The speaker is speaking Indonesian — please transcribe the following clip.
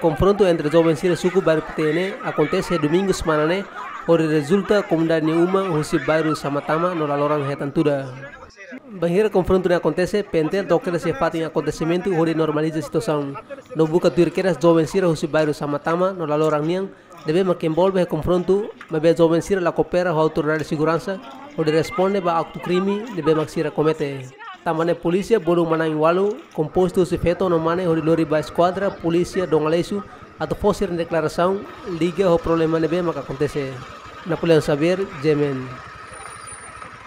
Confronto entre jovens Sira suku baru PTN acontece domingo semana né, onde resulta comunidade uma husi bairro Samatama no Lalorang Retantuda. Bahira confronto ne acontece, pentel toque se fato em acontecimento onde normaliza a situação. No buca turqueiras jovens Sira husi bairro Samatama no Lalorang Niang deve que envolve confronto, mas jovens Sira la coopera a autoridade de segurança, onde responde ba acto crime deve maxira comete. Tamane polícia bolu manang walu composto se feito no mane hori lori ba esquadra polícia dongalesu atau fosir declaração liga o problema nebe maka acontece. Na pulian saber jemen.